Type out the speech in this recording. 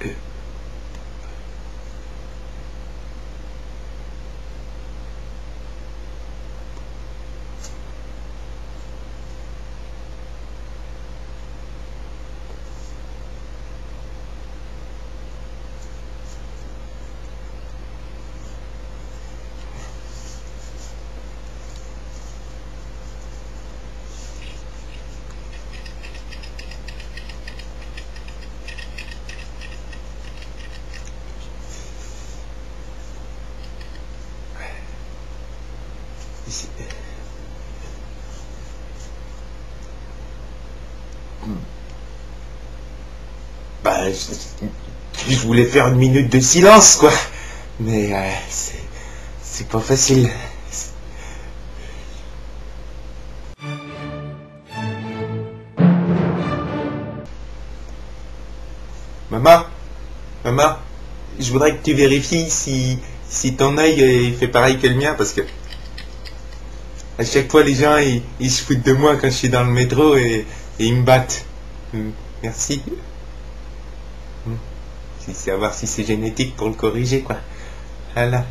it, Ici. Bah, je, voulais faire une minute de silence, quoi. Mais euh, c'est pas facile. Maman, maman, je voudrais que tu vérifies si si ton œil il fait pareil que le mien parce que à chaque fois les gens ils, ils se foutent de moi quand je suis dans le métro et, ils me battent. Hmm, Merci. Hmm. C'est savoir si c'est génétique pour le corriger quoi. Voilà.